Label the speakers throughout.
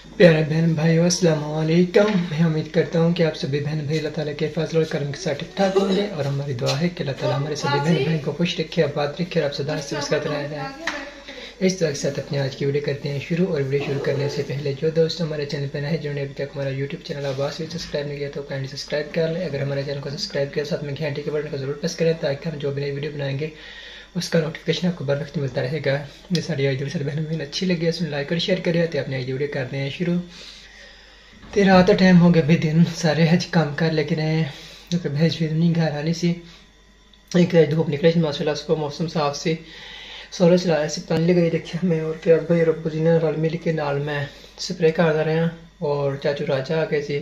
Speaker 1: प्यारे बहन भाइयों अस्सलाम वालेकुम मैं उम्मीद करता हूँ कि आप सभी बहन भाई अल्लाह ताला के फजल और करम के साथ ठीक ठाक होंगे और हमारी दुआ है कि अल्लाह ताला हमारे सभी बहन भाई को खुश रखे आबाद रखे और आप सदा से उसका रहे इस तरह के साथ अपने आज की वीडियो करते हैं शुरू और वीडियो शुरू करने से पहले जो दोस्त हमारे चैनल पर नए जिन्होंने अभी तक हमारा यूट्यूब चैनल आवाज़ भी सब्सक्राइब नहीं किया तो काइंडली सब्सक्राइब कर लें। अगर हमारे चैनल को सब्सक्राइब किया साथ में घंटे के बटन को ज़रूर प्रेस करें ताकि हम जो भी नई वीडियो बनाएँगे उसका नोटिफिकेशन आपको बर वक्त मिलता रहेगा। जो सारी आई वीडियो बहन बहन अच्छी लगी है उसमें लाइक और शेयर करिए तो अपनी आई वीडियो करते हैं शुरू। तो रात का टाइम हो गया भी दिन, सारे हज काम कर लेके रहे क्योंकि भैंस भी नहीं घर आनी सी। एक धूप निकले माशा सुबह मौसम साफ़ से। सोलह चलाया से, पानी लगाई रखिया मैं और फिर अब्बा रब्बू जी ने रल मिल के नाल मैं स्प्रे करता रहा और चाचू राजा आ गए थे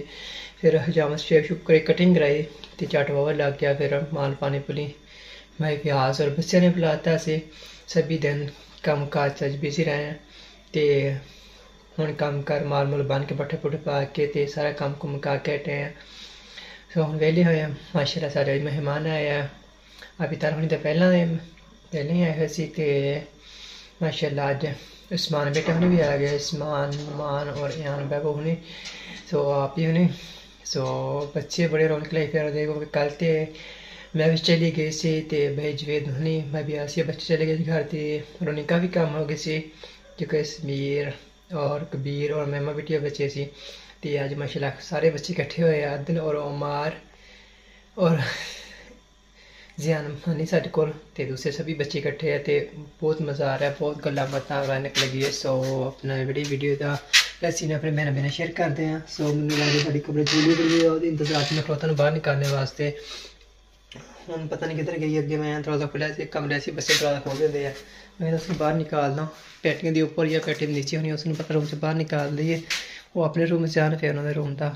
Speaker 1: फिर हजामत शेप शुप कर कटिंग कराई तो चाट वावा लग गया, फिर माल पानी पुली। मैं फ्याज और बच्चों ने बुलाता से सभी दिन काम काज तजबीजी रहे। हैं ते हूँ काम कर माल मुल बन के पट्ठे पुट्ठे पा के ते सारा काम कुम का के हटे हैं। सो हम वेले हुए हैं। माशाला सारे मेहमान आए हैं। अभी तार होने तो पहला पहले ही आए हुए सी ते। माशाला अज उस्मान बेटा उन्हें भी आ गया। उस्मान, मान और यान बाबू उन्हें सो आप ही उन्हें सो बच्चे बड़े रौनक लाई फिर देखो कल तो ਮੈਂ ਵੀ ਚਲੀ ਗਈ ਸੀ ਤੇ ਬਈ ਜਵੇਦ ਹੁਣੀ, ਮੈਂ ਵੀ ਆਸੀ ਬੱਚੇ ਚਲੇ ਗਏ ਘਰ ਤੇ ਰੋਣੀ ਕਾ ਵੀ ਕੰਮ ਹੋ ਗਏ ਸੀ ਕਿਉਂਕਿ ਸਮੀਰ ਔਰ ਕਬੀਰ ਔਰ ਮੈਂ ਬਿਟੀਆ ਬੱਚੇ ਸੀ, ਤੇ ਅੱਜ ਮਾਸ਼ਾਅੱਲਾ ਸਾਰੇ ਬੱਚੇ ਇਕੱਠੇ ਹੋਏ ਆਦਲ ਔਰ ਉਮਰ ਔਰ ਜ਼ਿਆਨ ਮਹਾਨੀ ਸਾਡੇ ਕੋਲ, ਤੇ ਦੂਸਰੇ ਸਭੀ ਬੱਚੇ ਇਕੱਠੇ ਆ ਤੇ ਬਹੁਤ ਮਜ਼ਾ ਆ ਰਿਹਾ, ਬਹੁਤ ਗੱਲਾਂ ਬਾਤਾਂ ਰੌਣਕ ਲੱਗੀ ਹੈ ਸੋ ਆਪਣਾ ਵੀਡੀਓ ਵੀਡੀਓ ਦਾ ਅਸੀਂ ਆਪਣੇ ਮਹਿਨਾ ਮਹਿਨਾ ਸ਼ੇਅਰ ਕਰਦੇ ਆ, ਸੋ ਮੈਨੂੰ ਲੱਗਦਾ ਸਾਡੀ ਕਵਰੇਜ ਜੁੜੀ ਹੋਈ ਹੈ ਉਹਦੇ ਇੰਤਜ਼ਾਰ ਮੈਂ ਬਾਹਰ ਨਿਕਾਲਣ ਵਾਸਤੇ हम पता नहीं किधर गई अगे मैं थोड़ा सा खुला कमरे से बच्चे थोड़ा सा खोल दे मैं उसने बाहर निकाल दें पेटियों के ऊपर या पेटियों नीचे होनी उसने पता रूम से बाहर निकाल दिए वो अपने रूम से जान फिर उन्होंने रूम का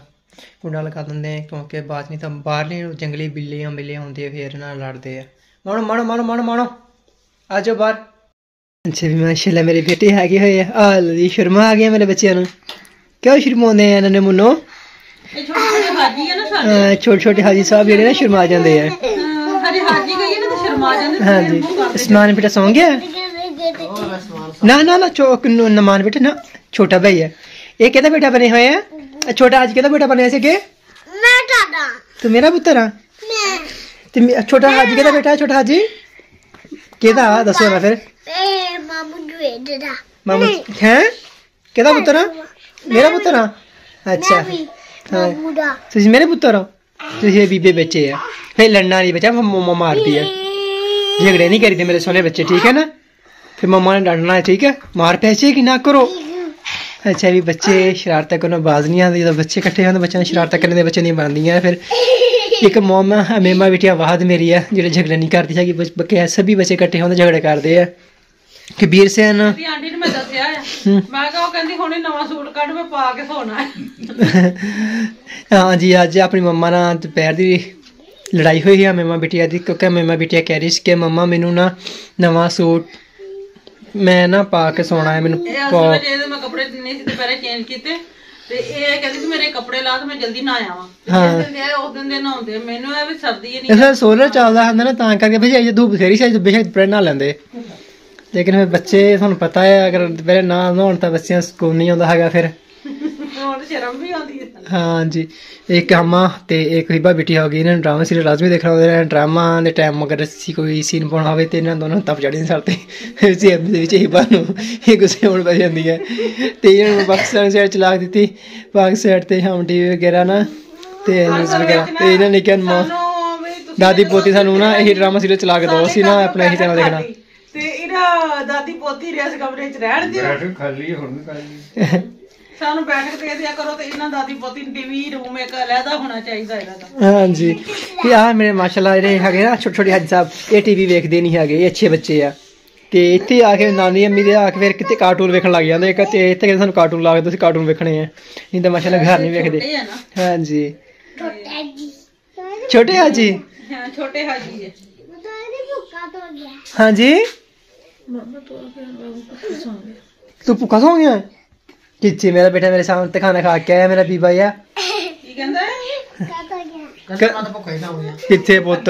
Speaker 1: कुंडा लगा देंगे क्योंकि बाद नहीं तो बाहर जंगली बिल्लियाँ बिल्लियाँ होंगे फिर ना लड़ते हैं मानो मानो मानो मानो मानो आ जाओ बाहर अच्छा भी माशाला मेरे
Speaker 2: बेटे आ गए हुए जी शर्मा आ
Speaker 1: गया मेरे बच्चों क्यों शर्मा इन्होंने मुन्नो छोटे छोटे
Speaker 2: हाजी साहब जोड़े ना शर्मा जाते हैं
Speaker 1: समान हाँ बेटा सौ गया? ना ना ना चो नमान बेटा ना छोटा भाई है। ये कहता बेटा बने हुए हैं? छोटा आज कहता बेटा बने ऐसे के? तू मेरा पुत्र हाँ? छोटा हाजी के बेटा छोटा हाजी? के दसो ना फिर। मामू है के पुत्र मेरा पुत्र अच्छा। हाँ। तुझे तो मेरे पुत्र हो? तुझे बीबे बच्चे है। फिर लड़ना नहीं बचा मम्मा मारती है। झगड़े नहीं करी थे मेरे सोने बच्चे, ठीक है ना? फिर मम्मा ने डांटना है, ठीक है? मार पैसे की ना करो? अच्छा भी बच्चे, शरारत करो बाज नहीं आती जब बच्चे इकट्ठे होते बच्चे शरारत करने के बच्चे नहीं बनदियाँ फिर एक मोमा मेमा बिटिया वाहद मेरी है जो झगड़े नहीं करती है कि सभी बच्चे इकट्ठे होते झगड़े करते हैं ਕਬੀਰ ਸੈਨ
Speaker 2: ਦੀ ਆਂਟੀ ਨੇ ਮੈਂ ਦੱਸਿਆ ਆ। ਮੈਂ ਕਿਹਾ ਉਹ ਕਹਿੰਦੀ ਹੁਣੇ ਨਵਾਂ ਸੂਟ ਕੱਢ ਮੈਂ ਪਾ ਕੇ ਸੋਣਾ ਹੈ।
Speaker 1: ਜੀ ਅੱਜ ਆਪਣੀ ਮੰਮਾ ਨਾਲ ਦੁਪਹਿਰ ਦੀ ਲੜਾਈ ਹੋਈ ਹੈ ਮੇਮਾ ਬਿਟਿਆ ਦੀ ਕਿਉਂਕਿ ਮੇਮਾ ਬਿਟਿਆ ਕਹਿ ਰਹੀ ਸੀ ਕਿ ਮੰਮਾ ਮੈਨੂੰ ਨਾ ਨਵਾਂ ਸੂਟ ਮੈਂ ਨਾ ਪਾ ਕੇ ਸੋਣਾ ਹੈ ਮੈਨੂੰ
Speaker 2: ਇਹ ਅਸਲ ਵਿੱਚ ਇਹਦੇ ਮੈਂ ਕੱਪੜੇ ਨਹੀਂ ਸੀ ਦੁਪਹਿਰੇ ਚੇਂਜ ਕੀਤੇ। ਤੇ ਇਹ ਕਹਿੰਦੀ ਸੀ ਮੇਰੇ ਕੱਪੜੇ ਲਾ ਤੇ ਮੈਂ ਜਲਦੀ ਨਾ ਆਵਾਂ।
Speaker 1: ਹਾਂ।
Speaker 2: ਜਿਸ ਦਿਨ ਦੇ ਉਸ ਦਿਨ ਦੇ ਨਹਾਉਂਦੇ ਮੈਨੂੰ ਇਹ ਵੀ ਸਰਦੀ ਹੀ ਨਹੀਂ
Speaker 1: ਇਹ ਸੋਲਰ ਚੱਲਦਾ ਹੁੰਦਾ ਨਾ ਤਾਂ ਕਰਕੇ ਭਈ ਜੇ ਧੂਪ ਫੇਰੀ ਸੀ ਬੇਸ਼ੱਕ ਨਾ ਲੈਂਦੇ। ਲੇਕਿਨ ਫਿਰ ਬੱਚੇ ਤੁਹਾਨੂੰ ਪਤਾ ਹੈ ਅਗਰ ਦੁਪਹਿਰੇ ਨਾ ਨਹਾਉਣ ਤਾਂ ਬੱਚਿਆਂ ਸਕੂਨ ਨਹੀਂ ਆਉਂਦਾ ਹੈਗਾ ਫਿਰ।
Speaker 2: ਹੁਣ ਸ਼ਰਮ ਵੀ ਆਉਂਦੀ ਹੈ।
Speaker 1: ਹਾਂ ਜੀ ਇੱਕ ਹਮਾ ਤੇ ਇੱਕ ਹਿਬਾ ਬਿਟੀ ਹੋ ਗਈ ਇਹਨਾਂ ਨੂੰ ਡਰਾਮਾ ਸੀਰੀਅਲ ਲਾਜ਼ਮੀ ਦੇਖਣਾ ਹੁੰਦਾ ਹੈ ਡਰਾਮਾ ਦੇ ਟਾਈਮ ਅਗਰ ਅਸੀਂ ਕੋਈ ਸੀਨ ਪਾਉਣਾ ਹੋਵੇ ਤੇ ਇਹਨਾਂ ਦੋਨੋਂ ਤਪ ਚੜੀ ਸਰਤੇ ਸੀ ਐਮ ਦੇ ਵਿੱਚ ਹਿਬਾ ਨੂੰ ਇਹ ਗੁੱਸੇ ਹੋਣ ਪੈ ਜਾਂਦੀ ਹੈ। ਤੇ ਇਹਨਾਂ ਨੂੰ ਪਾਕਿਸਤਾਨ ਸਾਈਡ ਚਲਾ ਦਿੱਤੀ। ਪਾਕਿ ਸਾਈਡ ਤੇ ਹਮ ਟੀਵੀ ਵਗੈਰਾ ਨਾ ਤੇ ਨਿਊਜ਼ ਵਗੈਰਾ। ਤੇ ਇਹਨਾਂ ਨੇ ਕਿਹਾ ਦਾਦੀ ਪੋਤੀ ਸਾਨੂੰ ਨਾ ਇਹ ਡਰਾਮਾ ਸੀਰੀਅਲ ਚਲਾ ਕੇ ਦਿਓ। ਸੀ ਨਾ ਆਪਣਾ ਇਹੀ ਚੈਨਲ ਦੇਖਣਾ।
Speaker 2: ਤੇ ਇਹਦਾ ਦਾਦੀ ਪੋਤੀ ਰਿਆ ਇਸ ਕਮਰੇ 'ਚ ਰਹਿਣ ਦਿਓ।
Speaker 3: ਬੈਠ ਖਾਲੀ ਹੁਣ ਖਾਲੀ
Speaker 2: ਸਾਨੂੰ ਬੈਠਕ ਦੇ ਦਿਆ ਕਰੋ ਤੇ ਇਹਨਾਂ ਦਾਦੀ ਪੋਤੀ ਟੀਵੀ ਰੂਮ ਇੱਕ ਅਲੱਗਾ ਹੋਣਾ ਚਾਹੀਦਾ ਇਹਦਾ ਤਾਂ।
Speaker 1: ਹਾਂਜੀ। ਇਹ ਆ ਮੇਰੇ ਮਾਸ਼ਾਅੱਲਾ ਜਿਹੜੇ ਹੈਗੇ ਨਾ ਛੋਟੇ ਛੋਟੇ ਹਾਜੀ ਸਾਹਿਬ ਇਹ ਟੀਵੀ ਵੇਖਦੇ ਨਹੀਂ ਹੈਗੇ ਇਹ ਅੱਛੇ ਬੱਚੇ ਆ। ਤੇ ਇੱਥੇ ਆ ਕੇ ਨਾਨੀ ਅੰਮੀ ਦੇ ਆ ਕੇ ਫਿਰ ਕਿਤੇ ਕਾਰਟੂਨ ਵੇਖਣ ਲੱਗ ਜਾਂਦੇ ਇੱਕ ਤੇ ਇੱਥੇ ਸਾਨੂੰ ਕਾਰਟੂਨ ਲਾ ਕੇ ਤੁਸੀਂ ਕਾਰਟੂਨ ਵੇਖਣੇ ਆ। ਨਹੀਂ ਤਾਂ ਮਾਸ਼ਾਅੱਲਾ ਘਰ ਨਹੀਂ ਵੇਖਦੇ।
Speaker 2: ਇਹ ਨਾ।
Speaker 1: ਹਾਂਜੀ। ਛੋਟੇ ਹਾਜੀ
Speaker 2: ਹਾਂ ਛੋਟੇ ਹਾਜੀ ਹੈ
Speaker 1: ਹਾਂਜੀ? ਤੂੰ ਭੁੱਖਾ ਸੌਂ ਗਿਆ? ਕਿੱਥੇ ਮੇਰਾ ਬੇਟਾ ਮੇਰੇ ਸਾਹਮਣੇ ਤੇ ਖਾਣਾ ਖਾ ਕੇ ਆਇਆ ਮੇਰਾ ਬੀਬਾ ਆ
Speaker 2: ਕੀ ਕਹਿੰਦਾ?
Speaker 1: ਕਿੱਥੇ ਪੁੱਤ?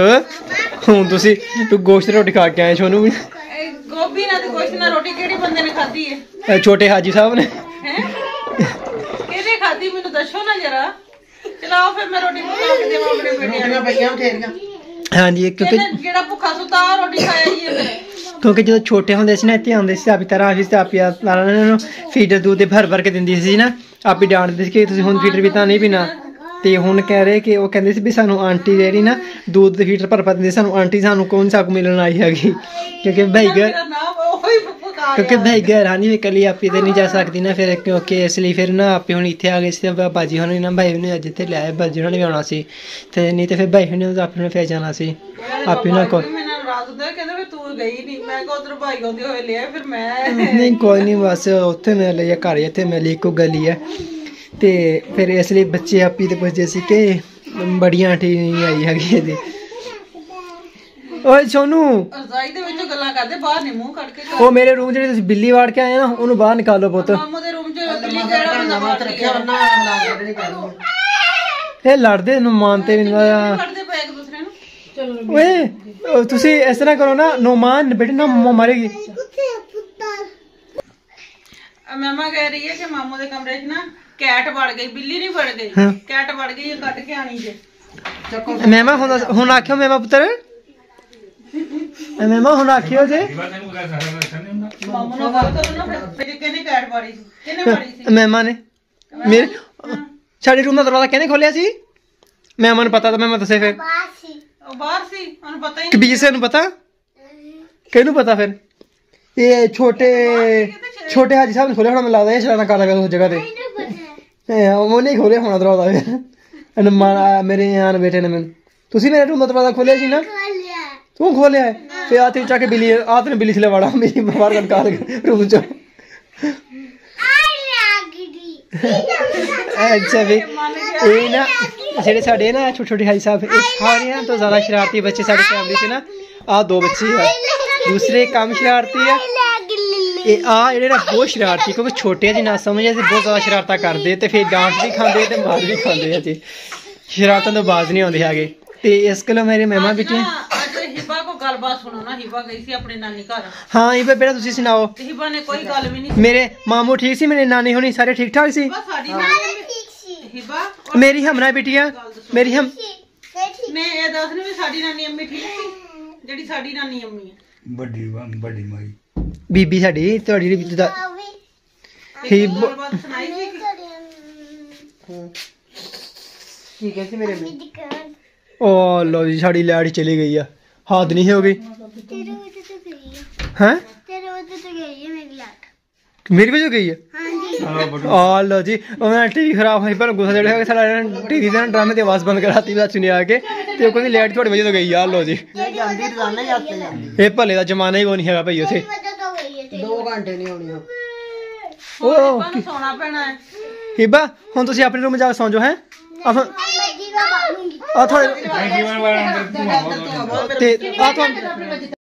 Speaker 1: ਹੁਣ ਤੁਸੀਂ ਤੂੰ ਗੋਸ਼ਤ ਦੀ ਰੋਟੀ ਖਾ ਕੇ ਆਏ ਛੋਨੂੰ ਵੀ
Speaker 2: ਇਹ ਗੋਭੀ ਨਾਲ ਤੇ ਕੁਛ ਨਾ ਰੋਟੀ ਕਿਹੜੀ ਬੰਦੇ ਨੇ ਖਾਧੀ ਹੈ
Speaker 1: ਇਹ ਛੋਟੇ ਹਾਜੀ ਸਾਹਿਬ ਨੇ।
Speaker 2: ਹੈ? ਖਾਦੀ ਮੈਨੂੰ ਦੱਸੋ ਨਾ ਜਰਾ। ਚਲਾਓ ਫਿਰ ਮੈਂ ਰੋਟੀ ਪਕਾ ਕੇ ਦੇਵਾਂ ਆਪਣੇ ਬੇਟਿਆਂ ਨੂੰ।
Speaker 4: ਪਈਆਂ ਬਥੇਰੀਆਂ।
Speaker 1: ਹਾਂਜੀ ਕਿਉਂਕਿ
Speaker 2: ਜਿਹੜਾ ਭੁੱਖਾ ਸੁੱਤਾ ਰੋਟੀ ਖਾਇਆ ਜੀ ਇਹਨੇ
Speaker 1: ਕਿਉਂਕਿ ਜਦੋਂ ਛੋਟੇ ਹੁੰਦੇ ਸੀ ਨਾ ਇੱਥੇ ਆਉਂਦੇ ਸੀ ਆਪੀ ਤਰ੍ਹਾਂ ਆਫਿਸ ਤੇ ਆਪੀ ਨਾਲ ਇਹਨਾਂ ਨੂੰ ਫੀਡਰ ਦੁੱਧ ਦੇ ਭਰ ਭਰ ਕੇ ਦਿੰਦੀ ਸੀ ਨਾ ਆਪੀ ਡਾਂਟਦੇ ਸੀ ਕਿ ਤੁਸੀਂ ਹੁਣ ਫੀਡਰ ਵੀ ਤਾਂ ਨਹੀਂ ਪੀਣਾ। ਤੇ ਹੁਣ ਕਹਿ ਰਹੇ ਕਿ ਉਹ ਕਹਿੰਦੇ ਸੀ ਵੀ ਸਾਨੂੰ ਆਂਟੀ ਜਿਹੜੀ ਨਾ ਦੁੱਧ ਦੇ ਫੀਡਰ ਭਰ ਭਰ ਦਿੰਦੀ ਸਾਨੂੰ ਆਂਟੀ ਸਾਨੂੰ ਕੌਣ ਸਾਕ ਮਿਲਣ ਆਈ ਹੈਗੀ। ਕਿਉਂਕਿ ਭਾਈ ਘਰ ਕਿਉਂਕਿ ਭਾਈ ਘਰ ਆਣੀ ਵੀ ਕੱਲੀ ਆਪੀ ਤੇ ਨਹੀਂ ਜਾ ਸਕਦੀ ਨਾ ਫਿਰ ਕਿਉਂਕਿ ਇਸ ਲਈ ਫਿਰ ਨਾ ਆਪੇ ਹੁਣ ਇੱਥੇ ਆ ਗਏ ਸੀ ਤੇ ਬਾਜੀ ਹੋਣੀ ਨਾ ਭਾਈ ਨੇ ਅੱਜ ਇੱਥੇ ਲਿਆਏ ਬਾਜੀ ਉਹਨਾਂ ਨੇ ਵੀ ਆਉਣਾ ਸੀ। ਤੇ ਨਹੀਂ ਤੇ ਫਿਰ ਭਾਈ ਨੇ ਆਪੇ ਨੇ ਫਿਰ ਜਾਣਾ ਸੀ। ਆਪੇ ਨਾ ਕੋ
Speaker 2: ਕਹਿੰਦਾ ਵੀ ਤੂੰ ਗਈ ਨਹੀਂ ਮੈਂ ਕਿਹਾ ਉਧਰ ਭਾਈ ਆਉਂਦੇ ਹੋਏ ਲਿਆ ਫਿਰ ਮੈਂ
Speaker 1: ਨਹੀਂ ਕੋਈ ਨਹੀਂ ਬਸ ਉੱਥੇ ਮੈਂ ਲਈ ਘਰ ਇੱਥੇ ਮੈਂ ਲਈ ਇੱਕੋ ਗਲੀ ਹੈ ਤੇ ਫਿਰ ਇਸ ਲਈ ਬੱਚੇ ਆਪੀ ਤੇ ਪੁੱਛਦੇ ਸੀ ਕਿ ਬੜੀਆਂ ਠੀਕ ਨਹੀਂ ਆਈ ਹੈਗੀ ਇਹਦੀ। ਓਏ ਸੋਨੂ
Speaker 2: ਰਜ਼ਾਈ ਦੇ ਵਿੱਚੋਂ ਗੱਲਾਂ ਕਰਦੇ ਬਾਹਰ ਨਹੀਂ ਮੂੰਹ ਕੱਢ ਕੇ
Speaker 1: ਉਹ ਮੇਰੇ ਰੂਮ ਜਿਹੜੇ ਤੁਸੀਂ ਬਿੱਲੀ ਵਾੜ ਕੇ ਆਏ ਨਾ ਉਹਨੂੰ ਬਾਹਰ ਨਿਕਾਲੋ ਪੁੱਤ।
Speaker 2: ਮਾਮੂ ਦੇ ਰੂਮ 'ਚ ਬਿੱਲੀ ਕਿਹੜਾ ਬੰਦਾ ਬਾਹਰ
Speaker 4: ਰੱਖਿਆ ਬੰਨਾ ਲਾ ਕੇ ਨਹੀਂ ਕਰਨੀ
Speaker 1: ਇਹ ਲੜਦੇ ਨੂੰ ਮਾਨਤੇ ਨਹੀਂ ਨਾ ਓਏ ਉਹ ਤੁਸੀਂ ਇਸ ਤਰ੍ਹਾਂ ਕਰੋ ਨਾ ਨੋਮਾਨ ਬੇਟੇ ਨਾ ਮ- ਮਾਰੇਗੀ
Speaker 2: ਆ ਮਾਮਾ ਕਹਿ ਰਹੀ ਹੈ ਕਿ ਮਾਮੂ ਦੇ ਕਮਰੇ 'ਚ ਨਾ ਕੈਟ ਵੜ ਗਈ ਬਿੱਲੀ ਨਹੀਂ ਵੜ ਗਈ
Speaker 1: ਹਾਂ।
Speaker 2: ਕੈਟ ਵੜ ਗਈ ਇਹ ਕੱਢ ਕੇ ਆਣੀ ਜੇ
Speaker 1: ਮਹਿਮਾ ਹੁਣ ਹੁਣ ਆਖਿਓ ਮਹਿਮਾ ਪੁੱਤਰ ਮਹਿਮਾ ਹੁਣ ਆਖਿਓ ਜੇ
Speaker 2: ਮਾਮੂ ਨਾਲ ਗੱਲ ਕਰੋ ਨਾ ਫਿਰ ਫਿਰ ਕਿਹਨੇ ਕੈਟ ਵਾੜੀ ਸੀ ਕਿਹਨੇ ਵਾੜੀ ਸੀ
Speaker 1: ਮਹਿਮਾ ਨੇ ਮੇਰੇ ਸਾਡੇ ਰੂਮ ਦਾ ਦਰਵਾਜ਼ਾ ਕਿਹਨੇ ਖੋਲਿਆ ਸੀ ਮਹਿਮਾ ਨੂੰ ਪਤਾ ਤਾਂ ਮੈਂ ਦੱਸੇ ਫਿਰ
Speaker 2: ਉਹ ਬਾਹਰ ਸੀ ਉਹਨੂੰ ਪਤਾ ਹੀ
Speaker 1: ਕਿ ਵੀ ਕਿਸੇ ਨੂੰ ਪਤਾ ਕਿਹਨੂੰ ਪਤਾ ਫਿਰ ਇਹ ਛੋਟੇ ਛੋਟੇ ਹਾਜੀ ਸਾਹਿਬ ਨੇ ਖੋਲਿਆ ਹੋਣਾ ਮੈਨੂੰ ਲੱਗਦਾ ਇਹ ਸ਼ਰਾਨਾ ਕਰ ਲਗਾ ਉਸ ਜਗ੍ਹਾ ਤੇ ਇਹ ਉਹ ਨਹੀਂ ਖੋਲਿਆ ਹੋਣਾ ਦਰਵਾਜ਼ਾ ਫਿਰ ਇਹਨੇ ਮਾਰਾ ਮੇਰੇ ਆਨ ਬੇਟੇ ਨੇ ਮੈਨੂੰ ਤੁਸੀਂ ਮੇਰੇ ਰੂਮ ਦਾ ਦਰਵਾਜ਼ਾ ਖੋਲਿਆ ਸੀ ਨਾ ਤੂੰ ਖੋਲਿਆ ਹੈ ਤੇ ਆ ਤੇ ਚੱਕ ਕੇ ਬਿੱਲੀ ਆ ਤੇ ਬਿੱਲੀ ਥਲੇ ਵੜਾ ਮੇਰੀ ਬਾਹਰ ਗੱਲ ਕਰ ਰੂਮ ਚ ਅੱਛਾ ਵੀ, ਇਹ ਨਾ ਜਿਹੜੇ ਸਾਡੇ ਨਾ ਛੋਟੇ ਛੋਟੇ ਹਾਈ ਸਾਹਿਬ, ਇਹ ਸਾਰਿਆਂ ਤੋਂ ਜ਼ਿਆਦਾ ਸ਼ਰਾਰਤੀ ਬੱਚੇ ਸਾਡੀ ਫੈਮਿਲੀ 'ਚ ਨਾ ਆ ਦੋ ਬੱਚੇ ਆ। ਦੂਸਰੇ ਕੰਮ ਸ਼ਰਾਰਤੀ ਆ। ਇਹ ਆ ਜਿਹੜੇ ਨਾ ਬਹੁਤ ਸ਼ਰਾਰਤੀ, ਕਿਉਂਕਿ ਛੋਟੇ ਆ ਜੀ ਨਾ ਸਮਝੇ ਤੇ ਬਹੁਤ ਜ਼ਿਆਦਾ ਸ਼ਰਾਰਤਾਂ ਕਰਦੇ ਤੇ ਫਿਰ ਡਾਂਟ ਵੀ ਖਾਂਦੇ ਤੇ ਮਾਰ ਵੀ ਖਾਂਦੇ ਆ ਜੀ। ਸ਼ਰਾਰਤਾਂ ਤੋਂ ਬਾਜ਼ ਨਹੀਂ ਆਉਂਦੇ ਹੈਗੇ। ਤੇ ਇਸ ਕੋਲ ਮੇਰੇ ਮਹਿਮਾ ਬੇਟੇ
Speaker 2: ਗੱਲਬਾਤ ਸੁਣੋ ਨਾ ਹਿਬਾ ਗਈ ਸੀ ਆਪਣੇ ਨਾਨੀ ਘਰ
Speaker 1: ਹਾਂ ਇਹ ਬੇਟਾ ਤੁਸੀਂ ਸੁਣਾਓ
Speaker 2: ਤੇ ਹਿਬਾ ਨੇ ਕੋਈ ਗੱਲ ਵੀ ਨਹੀਂ
Speaker 1: ਮੇਰੇ ਮਾਮੂ ਠੀਕ ਸੀ ਮੇਰੇ ਨਾਨੀ ਹੋਣੀ ਸਾਰੇ ਠੀਕ ਠਾਕ ਸੀ
Speaker 2: ਹਿਬਾ ਸਾਡੀ ਨਾਨੀ ਹਿਬਾ
Speaker 1: ਮੇਰੀ ਹਮਰਾ ਬਿਟੀਆ ਮੇਰੀ ਹਮ
Speaker 2: ਨੇ ਇਹ ਦੱਸ ਨਹੀਂ ਵੀ ਸਾਡੀ ਨਾਨੀ ਅੰਮੀ ਠੀਕ ਸੀ ਜਿਹੜੀ ਸਾਡੀ ਨਾਨੀ ਅੰਮੀ ਹੈ
Speaker 3: ਵੱਡੀ ਵੱਡੀ ਮਾਈ
Speaker 1: ਬੀਬੀ ਸਾਡੀ ਤੁਹਾਡੀ ਵੀ ਦਾ
Speaker 2: ਤੇ
Speaker 1: ਹੀ
Speaker 2: ਕੋਈ ਗੱਲਬਾਤ ਸੁਣਾਈ ਸੀ ਕਿ
Speaker 4: ਠੀਕ ਹੈ ਜੀ ਮੇਰੇ ਮੇ
Speaker 1: ਓ ਲੋ ਜੀ ਸਾਡੀ ਲਾੜੀ ਚਲੀ ਗਈ ਆ ਹੱਦ ਨਹੀਂ ਹੋ ਗਈ ਹੈ ਮੇਰੀ ਵਜ੍ਹਾ ਗਈ ਆ ਆ ਲੋ ਜੀ ਉਹਨਾਂ ਟੀਵੀ ਖਰਾਬ ਹੋਈ ਪਰ ਗੁੱਸਾ ਜਿਹੜਾ ਸਾਡਾ ਟੀਵੀ ਦੇ ਡਰਾਮੇ ਦੀ ਆਵਾਜ਼ ਬੰਦ ਕਰਾਤੀ ਬਾਅਦ ਚੁਣੀ ਆ ਕੇ ਤੇ ਉਹ ਕਹਿੰਦੀ ਲਾਈਟ ਤੁਹਾਡੀ ਵਜ੍ਹਾ ਤੋਂ ਗਈ ਆ ਲੋ ਜੀ
Speaker 4: ਜਾਂਦੀ ਰੋਜ਼ਾਨਾ ਜਾਂਦੇ ਜਾਂਦੀ
Speaker 1: ਇਹ ਭਲੇ ਦਾ ਜ਼ਮਾਨਾ ਹੀ ਕੋਈ ਨਹੀਂ ਹੈਗਾ ਭਈ ਉਥੇ
Speaker 4: 2 ਘੰਟੇ ਨਹੀਂ ਆਉਣੀ ਉਹ
Speaker 1: ਓ
Speaker 2: ਹਿਬਾ ਨੂੰ ਸੌਣਾ ਪੈਣਾ ਹੈ
Speaker 1: ਹਿਬਾ ਹੁਣ ਤੁਸੀਂ ਆਪਣੇ ਰੂਮ ਜਾ ਕੇ ਸੌਂ ਜਾਓ ਹੈ ਆ
Speaker 3: ਤੁਹਾਡੇ
Speaker 1: ਤੇ ਆ ਤੁਹਾਨੂੰ